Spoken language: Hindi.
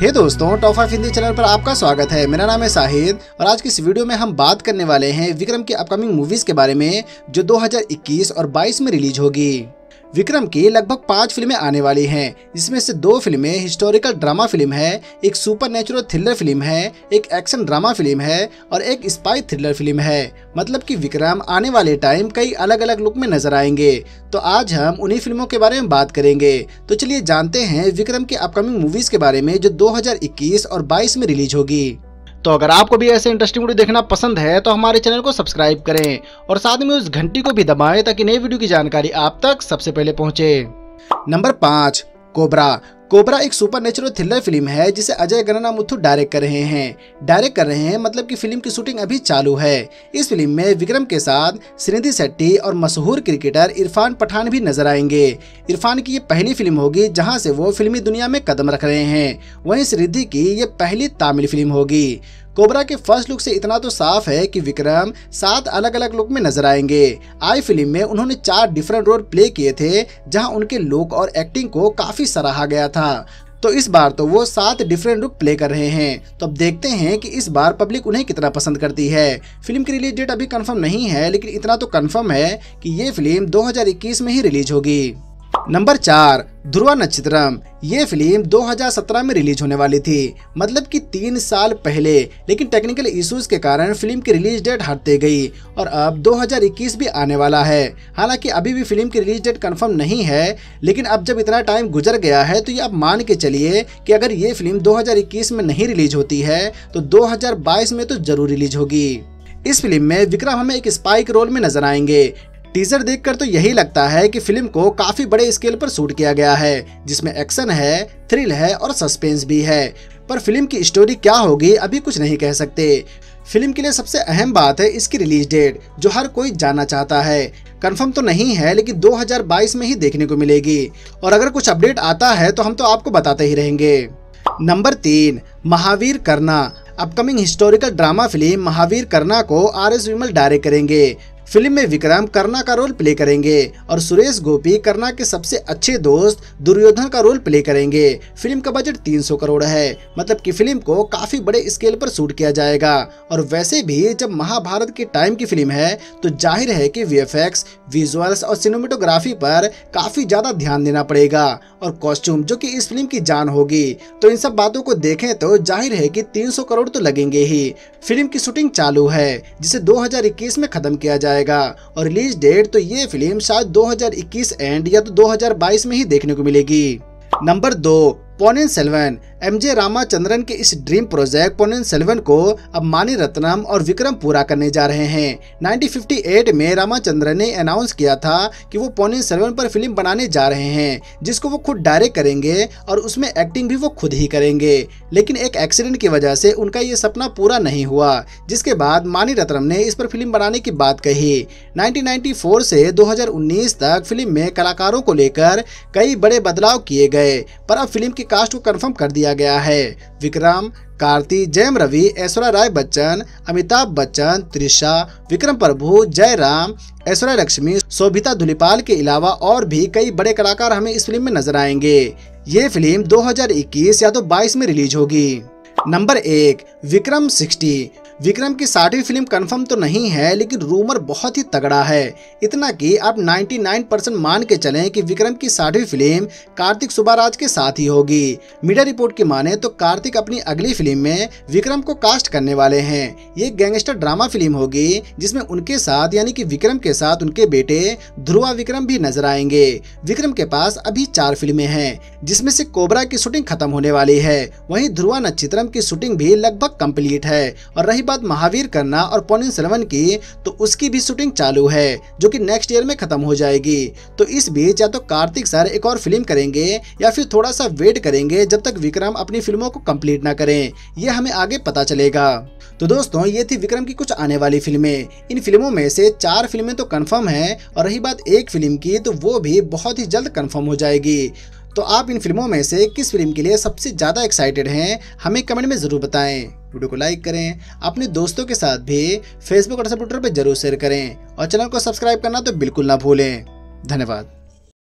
हे hey दोस्तों टॉप फाइव हिंदी चैनल पर आपका स्वागत है। मेरा नाम है साहिद और आज की इस वीडियो में हम बात करने वाले हैं विक्रम की अपकमिंग मूवीज़ के बारे में, जो 2021 और 22 में रिलीज़ होगी। विक्रम की लगभग पाँच फ़िल्में आने वाली हैं, जिसमें से दो फ़िल्में हिस्टोरिकल ड्रामा फ़िल्म है, एक सुपर थ्रिलर फ़िल्म है, एक एक्शन ड्रामा फ़िल्म है और एक स्पाई थ्रिलर फ़िल्म है। मतलब कि विक्रम आने वाले टाइम कई अलग अलग लुक में नज़र आएँगे। तो आज हम उन्हीं फ़िल्मों के बारे में बात करेंगे। तो चलिए जानते हैं विक्रम की अपकमिंग मूवीज़ के बारे में, जो दो हज़ार इक्कीस और बाईस में रिलीज़ होगी। तो अगर आपको भी ऐसे इंटरेस्टिंग वीडियो देखना पसंद है तो हमारे चैनल को सब्सक्राइब करें और साथ में उस घंटी को भी दबाएँ ताकि नई वीडियो की जानकारी आप तक सबसे पहले पहुँचे। नंबर पाँच, कोबरा। कोबरा एक सुपर नेचुरल थ्रिलर फ़िल्म है, जिसे अजय गणना मुथु डायरेक्ट कर रहे हैं। डायरेक्ट कर रहे हैं मतलब कि फ़िल्म की शूटिंग अभी चालू है। इस फ़िल्म में विक्रम के साथ श्रीनिधि शेट्टी और मशहूर क्रिकेटर इरफान पठान भी नज़र आएँगे। इरफान की ये पहली फ़िल्म होगी, जहाँ से वो फिल्मी दुनिया में कदम रख रहे हैं। वहीं श्रीनिधि की ये पहली तमिल फ़िल्म होगी। कोबरा के फ़र्स्ट लुक से इतना तो साफ़ है कि विक्रम सात अलग अलग लुक में नज़र आएँगे। आई फ़िल्म में उन्होंने चार डिफरेंट रोल प्ले किए थे, जहाँ उनके लुक और एक्टिंग को काफ़ी सराहा गया था। तो इस बार तो वो सात डिफरेंट लुक प्ले कर रहे हैं। तो अब देखते हैं कि इस बार पब्लिक उन्हें कितना पसंद करती है। फ़िल्म की रिलीज़ डेट अभी कंफर्म नहीं है, लेकिन इतना तो कंफर्म है कि ये फ़िल्म 2021 में ही रिलीज़ होगी। नंबर चार ध्रुवा नक्षत्रम। ये फ़िल्म 2017 में रिलीज़ होने वाली थी। मतलब कि तीन साल पहले, लेकिन टेक्निकल इश्यूज़ के कारण फ़िल्म की रिलीज़ डेट हटते गई और अब 2021 भी आने वाला है। हालाँकि अभी भी फ़िल्म की रिलीज़ डेट कंफर्म नहीं है, लेकिन अब जब इतना टाइम गुजर गया है तो ये आप मान के चलिए कि अगर ये फ़िल्म 2021 में नहीं रिलीज़ होती है तो 2022 में तो ज़रूर रिलीज़ होगी। इस फ़िल्म में विक्रम हमें एक स्पाइक रोल में नज़र आएँगे टीजर देखकर तो यही लगता है कि फ़िल्म को काफ़ी बड़े स्केल पर शूट किया गया है, जिसमें एक्शन है, थ्रिल है और सस्पेंस भी है। पर फ़िल्म की स्टोरी क्या होगी, अभी कुछ नहीं कह सकते। फ़िल्म के लिए सबसे अहम बात है इसकी रिलीज़ डेट, जो हर कोई जानना चाहता है। कंफर्म तो नहीं है, लेकिन 2022 में ही देखने को मिलेगी। और अगर कुछ अपडेट आता है तो हम तो आपको बताते ही रहेंगे। नंबर तीन, Mahavir Karna. Upcoming historical drama film Mahavir Karna को आर एस विमल डायरेक्ट करेंगे। फ़िल्म में विक्रम करना का रोल प्ले करेंगे और सुरेश गोपी करना के सबसे अच्छे दोस्त दुर्योधन का रोल प्ले करेंगे। फ़िल्म का बजट 300 करोड़ है मतलब कि फ़िल्म को काफ़ी बड़े स्केल पर शूट किया जाएगा। और वैसे भी जब महाभारत के टाइम की फ़िल्म है तो ज़ाहिर है कि वी विजुअल्स और सिनेमेटोग्राफी पर काफ़ी ज़्यादा ध्यान देना पड़ेगा और कॉस्ट्यूम, जो कि इस फ़िल्म की जान होगी। तो इन सब बातों को देखें तो ज़ाहिर है कि 300 करोड़ तो लगेंगे ही। फ़िल्म की शूटिंग चालू है, जिसे 2021 में खत्म किया जाएगा। और रिलीज़ डेट तो ये फ़िल्म शायद 2021 एंड या तो 2022 में ही देखने को मिलेगी। नंबर दो पोनिन सेल्वन। एमजे रामाचंद्रन के इस ड्रीम प्रोजेक्ट पोनिन सेल्वन को अब मानी रत्नम और विक्रम पूरा करने जा रहे हैं। 1958 में रामाचंद्रन ने अनाउंस किया था कि वो पोनिन सेल्वन पर फ़िल्म बनाने जा रहे हैं, जिसको वो खुद डायरेक्ट करेंगे और उसमें एक्टिंग भी वो खुद ही करेंगे। लेकिन एक एक्सीडेंट की वजह से उनका ये सपना पूरा नहीं हुआ, जिसके बाद मानी रत्नम ने इस पर फ़िल्म बनाने की बात कही। नाइनटीन से दो हज़ार उन्नीस तक फ़िल्म में कलाकारों को लेकर कई बड़े बदलाव किए गए, पर अब फ़िल्म की कास्ट को कन्फर्म कर दिया गया है। विक्रम, कार्ति, जयम रवि, ऐश्वर्या राय बच्चन, अमिताभ बच्चन, त्रिशा, विक्रम प्रभु, जय राम, ऐश्वर्या लक्ष्मी, शोभिता धुलीपाल के अलावा और भी कई बड़े कलाकार हमें इस फ़िल्म में नज़र आएँगे। ये फ़िल्म 2021 या तो 22 में रिलीज़ होगी। नंबर एक, विक्रम 60 विक्रम की साठवीं फ़िल्म कंफर्म तो नहीं है, लेकिन रूमर बहुत ही तगड़ा है। इतना कि आप 99 परसेंट मान के चलें कि विक्रम की साठवीं फ़िल्म कार्तिक सुबाराज के साथ ही होगी। मीडिया रिपोर्ट की माने तो कार्तिक अपनी अगली फ़िल्म में विक्रम को कास्ट करने वाले हैं। ये गैंगस्टर ड्रामा फ़िल्म होगी, जिसमें उनके साथ, यानी कि विक्रम के साथ उनके बेटे ध्रुवा विक्रम भी नज़र आएँगे। विक्रम के पास अभी चार फ़िल्में हैं, जिसमें से कोबरा की शूटिंग खत्म होने वाली है। वहीं ध्रुवा नक्षत्रम की शूटिंग भी लगभग कंप्लीट है। और रही बात महावीर करना और पोनिन सेल्वन की तो उसकी भी शूटिंग चालू है, जो कि नेक्स्ट ईयर में खत्म हो जाएगी। तो इस बीच या तो कार्तिक सर एक और फ़िल्म करेंगे, या फिर थोड़ा सा वेट करेंगे, जब तक विक्रम अपनी फ़िल्मों को कंप्लीट ना करें। ये हमें आगे पता चलेगा। तो दोस्तों, ये थी विक्रम की कुछ आने वाली फ़िल्में इन फ़िल्मों में से चार फ़िल्में तो कंफर्म है, और रही बात एक फ़िल्म की तो वो भी बहुत ही जल्द कंफर्म हो जाएगी। तो आप इन फ़िल्मों में से किस फ़िल्म के लिए सबसे ज़्यादा एक्साइटेड हैं, हमें कमेंट में ज़रूर बताएँ। वीडियो को लाइक करें, अपने दोस्तों के साथ भी फेसबुक और ट्विटर पर ज़रूर शेयर करें और चैनल को सब्सक्राइब करना तो बिल्कुल ना भूलें। धन्यवाद।